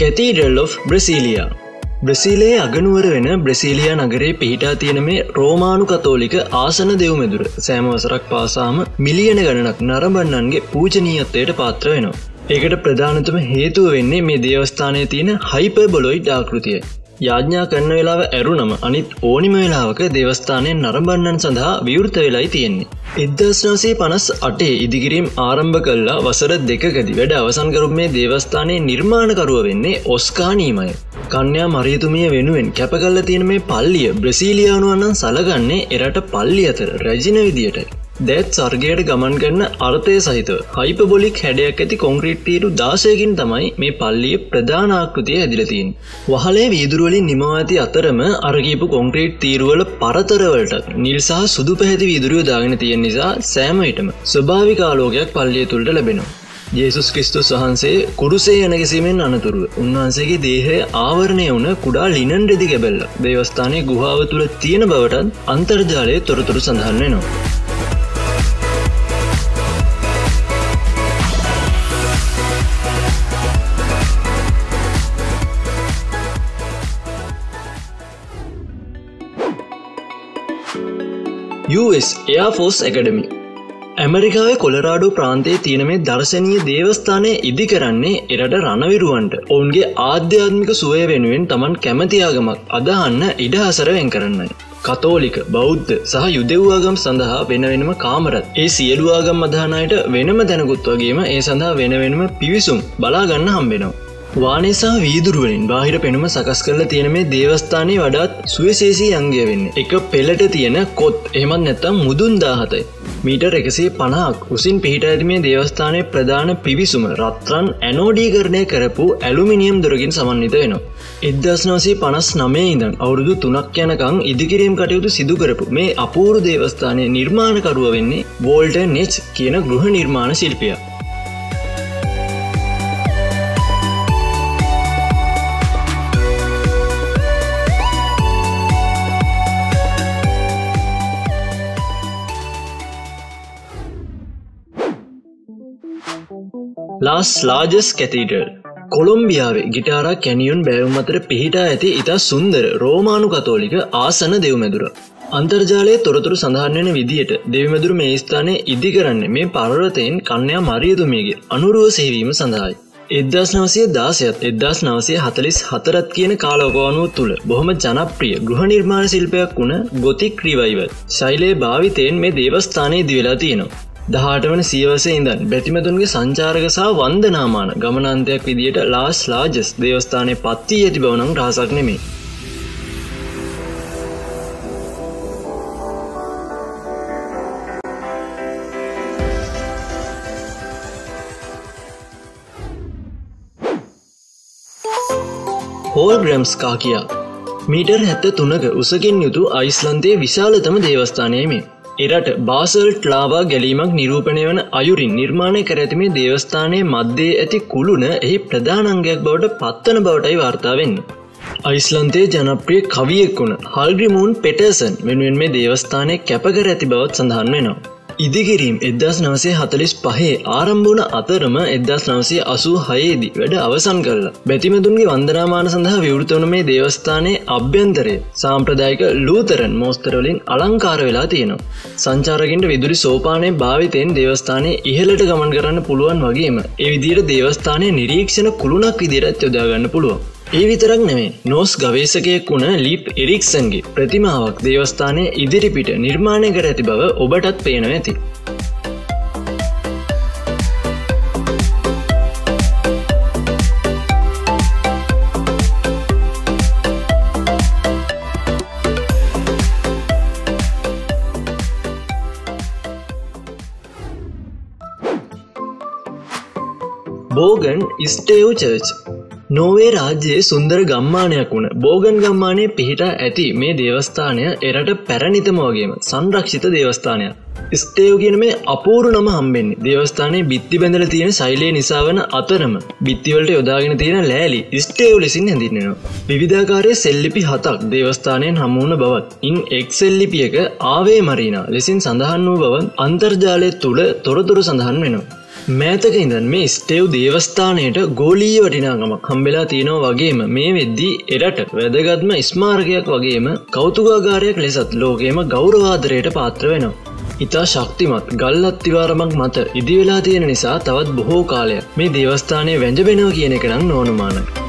කැතීඩල් of බ්‍රසීලියා බ්‍රසීලයේ අගනුවර වෙන බ්‍රසීලියා නගරේ පිහිටා තියෙන මේ රෝමානු කතෝලික ආසන දෙව්මැදුර සෑමවසරක් පාසාම මිලියන ගණනක් නරඹන්නන්ගේ පූජනීයත්වයට පාත්‍ර වෙනවා. ඒකට ප්‍රධානතම හේතුව වෙන්නේ මේ දේවස්ථානය තියෙන හයිප බොලොයිඩ් ආකෘතිය. යාඥා කරන වෙලාව ඇරුනම අනිත් ඕනිම වෙලාවක දේවස්ථානය නරඹන්නන් සඳහා විවෘත වෙලයි තියෙන්නේ. එදදාස්නාසේ පනස් අටේ ඉදිකිරීම් ආරම්භ කල්ලා වසර දෙකකදි වැඩ අවසන්කරුම් මේ දේවස්ථානයේ නිර්මාණකරුව වෙන්නේ ඔස්කානීමය. කන්‍යා මරියතුමිය වෙනුවෙන් කැපකල්ල තියෙන මේ පල්ලිය බ්‍රසීලියානුවන්නන් සලගන්නේ එරට පල්ලි අතර රැජින විදියට. දැත් සර්ගයට ගමන් කරන්න අර්ථය සහිත හයිපබොලික් හැඩයක් ඇති කොංක්‍රීට් තීරු දාසයකින් තමයි මේ පල්ලිය ප්‍රධානාකෘතිය ඇදිලතින්. වහලේ වීදුරුවලින් නිමව ඇති අතරම අරගීපු කොංක්‍රීට් තීරුවල පරතරවලට නිල්සා සුදු පැහැති වීදුරුව දාගෙන තියෙන නිසා සෑමයිටම ස්වභාවිකාලෝකයක් පල්ලිය තුළට ලැබෙනවා. ජේසුස් කිස්තුස් වහන්සේ කුරුසේ යනගැසීමෙන් අනතුරුව උන්වහන්සේගේ දේහය ආවරණය වුණ කුඩා ලිනන් රෙදි ගැබෙල්ල දේවස්ථානය ගුහාව තුළ තියෙන බවටත් අන්තර්ජාලය තොරතුරු සඳහන් වෙනවා. US එයාෆෝස් එකඩමි ඇමරිකාවේ කොලරාඩු ප්‍රාන්තයේ තියෙන මේ දර්ශනීය දේවස්ථානය ඉදි කරන්නේ එරට රණවිරුවන්ට ඔවුන්ගේ ආධ්‍යාත්මික සුවය වෙනුවෙන් තමන් කැමතියාගමක් අදහන්න ඉඩ හසර වෙන් කරන්නයි. කතෝලික බෞද්ධ සහ යුදෙව්වාගම් සඳහා වෙනවෙනම කාමරත් ඒ සියලුවාගම් අධානයට වෙනම දැනකුත් වගේම ඒ සඳහා වෙනවෙනම පිවිසුම් බලාගන්න හම්බෙනවා. වානේසා වීදුරුවලින් බාහිර පෙනුම සකස් කරල තියෙන මේ දේවස්ථානය වඩාත් සුවසේසී අංගය වෙන්න එක පෙළට තියෙන කොත් එහමත් නැත්තම් මුදුන් දාහතයි මීට එකසේ පනක් උසින් පිහිට ඇතිමේ දේවස්ථානය ප්‍රධාන පිවිසුම රත්රන් ඇනෝඩීකරණය කරපු ඇලුමිනියම් දුරගින් සමන්විත වෙනවා. එදදාස්නාසේ පනස් නමේ ඉදන් අවුරුදු තුනක් යනකං ඉදිකිරීම් කටයුතු සිදු කරපු මේ අපූරු දේවස්ථානය නිර්මාණකරුව වෙන්නේ වෝල්ට නෙච් කියන ගෘහ නිර්මාණ ශිල්පිය. ලාස් ලාජස් කැතිීටල් කොළොම්බියාවේ ගිටාරා කැනියුන් බැවුම් අතර පිහිටා ඇති ඉතා සුන්දර රෝමානු කතෝලික ආසන දෙව්මැදුර. අන්තර්ජාලයේ තොරතුරු සඳහන්වෙන විදිහට දෙවිමැදුරු මේ ස්ථානය ඉදි කරන්න මේ පරවතයෙන් කන්‍යා මරියතුමියගේ අනුරුව සේවීම සඳහායි. එදදාස් නවසය දාසයත් එදදාස් නවසය හතලිස් හතරත් කියන කාලෝකවානුව තුළ බොහොම ජනප්‍රිය ගෘහ නිර්මාණ ශිල්පයක් වුණ ගොතික් ක්‍රීවයිව ශෛලයේ භාවිතයෙන් මේ දේවස්ථානයේ දිවෙලා තියෙනවා. දහට වන සියවසේ ඉඳන් බැතිමතුන්ගේ සංචාරක සහ වන්දනාමාන ගමනන්තයක් විදියට ලාස් ලාජස් දේවස්ථානය පත්වී ඇති බවනම් රහසක් නෙමේ. හෝල් ග්‍රම්ස් කා කියා මීටර් හැත්ත තුනක උසකින් යුතු අයිස්ලන්තයේ විශාලතම දේවස්ථානයමේ එරට බාසල්ට් ලාවා ගැලීමක් නිරූපණය වන අයුරින් නිර්මාණය කර ඇතිමේ දේවස්ථානයේ මධ්‍යයේ ඇති කුළුණ එහි ප්‍රධානංගයක් බවට පත්වන බවටයි වාර්තාවෙන්න. අයිස්ලන්තේ ජනප්‍රිය කවියෙක් වුණ හල්ග්‍රිමූන් පෙටර්සන් වෙනුවෙන් මේ දේවස්ථානය කැපකර ඇති බවත් සඳහන් වෙනවා. ඉදිකිරීම් එදස් නවසේ හතලිස් පහේ ආරම්භුණ අතරම එදස් නවසේ අසූ හයේදි වැඩ අවසන් කරලා. බැතිමතුන්ගේ වන්දනාමාන සඳහා විවෘතවන මේ දේවස්ථානයේ අභ්‍යන්තරය සාම්ප්‍රදායික ලූතරන් මෝස්තරවලින් අලංකාර වෙලා තියෙනවා. සංචාරකින්ට විදුරි සෝපානය භාවිතයෙන් දේවස්ථානය ඉහලට ගමන් කරන්න පුළුවන් වගේම ඒ විදියට දේවස්ථානය නිරීක්ෂණ කුළුණක් විදිරත් යොදාගන්න පුළුවන්. ඒ විතරක් නෙමේ නෝස් ගවේසකයෙක් වුණ ලිප් එරික්සන්ගේ ප්‍රතිමාවක් දේවස්ථානය ඉදිරිපිට නිර්මාණය කර ඇති බව ඔබටත් පේනව ඇති. බෝගන් ස්ටේව් චර්ච් නෝවේ රාජ්‍යයේ සුන්දර ගම්මානයක් වුණ බෝගන් ගම්මානය පිහිට ඇති මේ දේවස්ථානය එරට පැරණිතම වගේම සංරක්ෂිත දේවස්ථානය. ස්ටේව් කියන මේ අපූරු නම හම්බෙන්නේ දේවස්ථානය බිත්ති බැඳල තියෙන සෛලයේ නිසා වන අතරම බිත්තිවලට යොදාගෙන තියෙන ලෑලි ස්ටේව් ලෙසින් හැඳින්නෙනවා. විවිධාකාරය සෙල්ලිපි හතක් දේවස්ථානයෙන් හමුවන බවත් ඉන් එක් සෙල්ලිපියක ආවේ මරීනා ලෙසින් සඳහන් වූ බව අන්තර්ජාලය තුළ තොරතුරු සඳහන් වෙනවා. මෑතක ඉඳන් මේ ස්ටේව් දේවස්ථානයට ගෝලී වටිනාගමක් හම්බෙලා තියෙනවා වගේම මේ වෙද්දී එරට වැදගත්ම ස්මාර්ගයක් වගේම කෞතුකාගාරයක් ලෙසත් ලෝකේම ගෞරවාදරයට පාත්‍ර වෙනවා. ඉතා ශක්තිමත් ගල් අත්තිවාරමක් මත ඉදිවෙලා තියෙන නිසා තවත් බොහෝ කාලයක් මේ දේවස්ථානය වැජබෙනව කියන එක නම් නොනුමානක්.